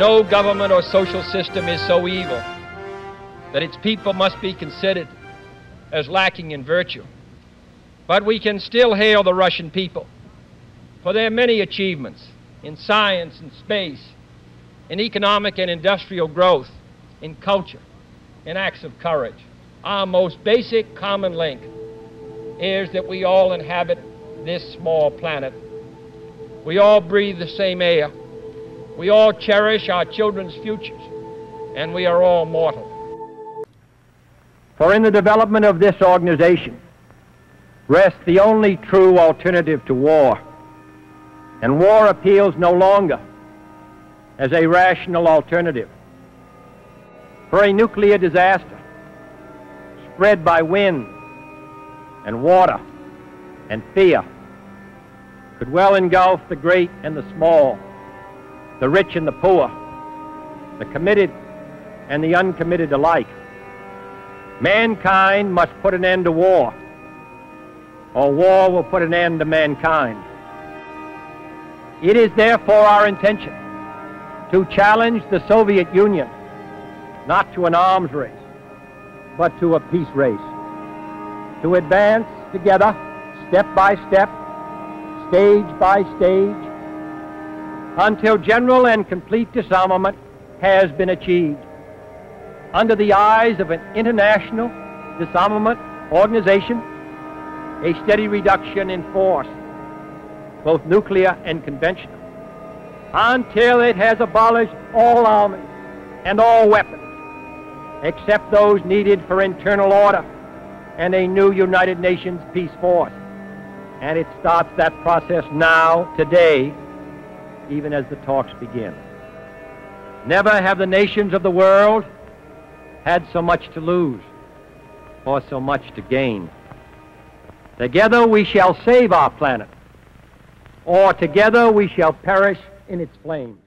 No government or social system is so evil that its people must be considered as lacking in virtue. But we can still hail the Russian people for their many achievements in science and space, in economic and industrial growth, in culture, in acts of courage. Our most basic common link is that we all inhabit this small planet. We all breathe the same air. We all cherish our children's futures, and we are all mortal. For in the development of this organization rests the only true alternative to war. And war appeals no longer as a rational alternative. For a nuclear disaster spread by wind and water and fear could well engulf the great and the small, the rich and the poor, the committed and the uncommitted alike. Mankind must put an end to war, or war will put an end to mankind. It is therefore our intention to challenge the Soviet Union not to an arms race, but to a peace race, to advance together, step by step, stage by stage, until general and complete disarmament has been achieved under the eyes of an international disarmament organization, a steady reduction in force, both nuclear and conventional, until it has abolished all armies and all weapons, except those needed for internal order and a new United Nations peace force. And it starts that process now, today, even as the talks begin. Never have the nations of the world had so much to lose or so much to gain. Together we shall save our planet, or together we shall perish in its flames.